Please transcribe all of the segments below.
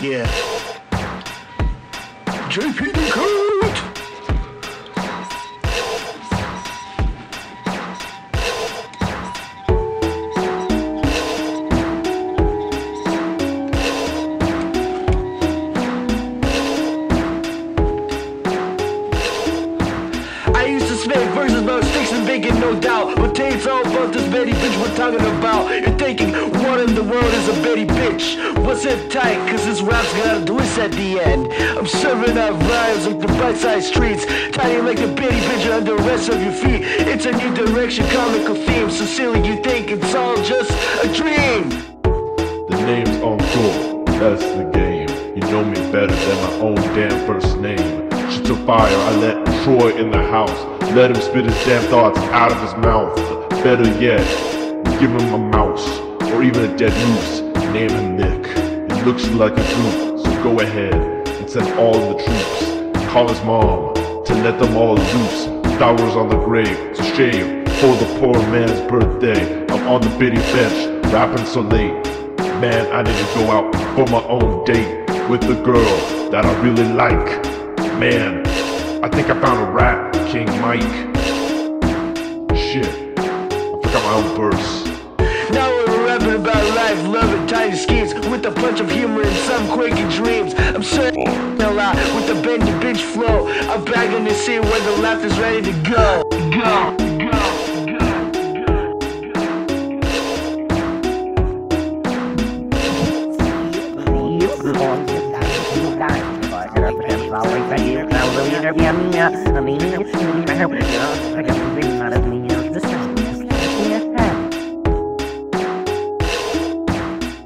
Yeah. JP no doubt. But taints all about this bitty bench we're talking about. You're thinking, what in the world is a bitty bench? What's it tight? Cause this rap's got a twist at the end. I'm serving up rhymes like the bite-side streets. Tiny like a bitty bench on the rest of your feet. It's a new direction, comical theme. So silly you think it's all just a dream. The name's Uncle, that's the game. You know me better than my own damn first name. Shit's a fire, I let Troy in the house. Let him spit his damn thoughts out of his mouth. Better yet, give him a mouse, or even a dead moose. Name him Nick. He looks like a goof, so go ahead and send all the troops. Call his mom to let them all loose. Flowers on the grave, it's a shame for the poor man's birthday. I'm on the bitty bench, rapping so late. Man, I need to go out for my own date with the girl that I really like. Man, I think I found a rap, King Mike. Shit, I forgot my own verse. Now we're rapping about life, love, and tiny schemes with a punch of humor and some quirky dreams. I'm certain oh. a lot with the bend bitch flow. I'm back in the scene where the laughter's ready to go. Go, go, go,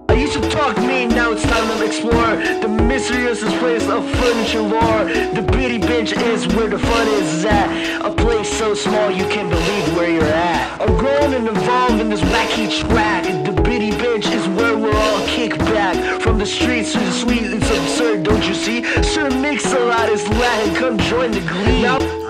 I used to talk mean, now it's time to explore the mysterious place of furniture lore. The bitty bench is where the fun is at. A place so small you can't believe where you're at. I'm grown and involved in this wacky track. The streets the sweet, it's absurd, don't you see? Sir Mix-a-Lot is Latin, come join the glee. Now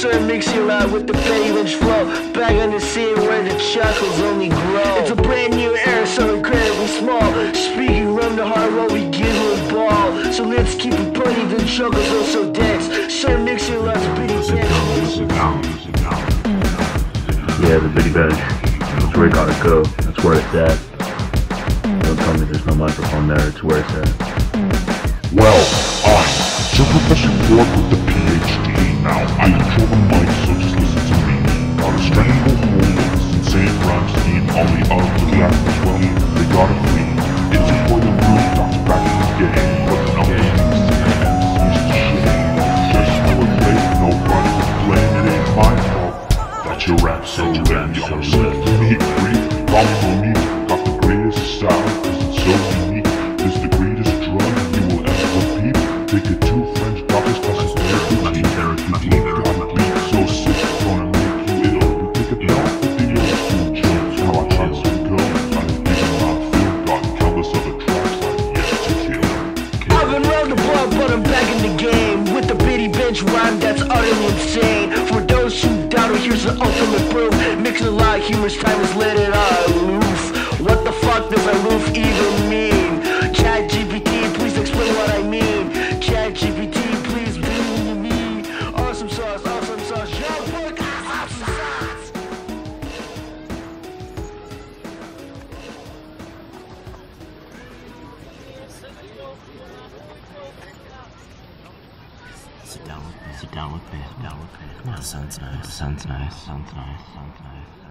Them sir mixing lot with the Lynch flow. Back on the scene where the chuckles only grow. It's a brand new era, so incredibly small. Speaking from the heart, what we give a ball. So let's keep it funny, the chuckles are so dense. Sir mixing lots, Betty Lynch. Yeah, the bitty bench. That's where you gotta go. That's where it's at. Don't tell me there's no microphone there. It's where it's at. Well, I'm Sir Professor Pork with the PhD. Lame. Y'all listen to me, freak. Here's the ultimate proof. Mixing a lot of humor's time is let it aloof. What the fuck does aloof even mean? Chat GPT, please explain what I mean. Chat GPT, please to me. Awesome sauce, awesome sauce, yo, boy, awesome sauce. Sit down with me. Sit down with me. Sit down with me. The sun's nice. Sounds nice. Sounds nice. Sun's nice.